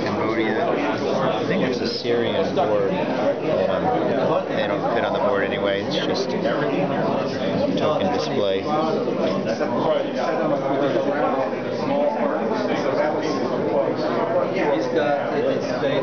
Cambodia. I think it's a Syrian board. um, they don't fit on the board anyway. It's just a token display. He's got, it's, they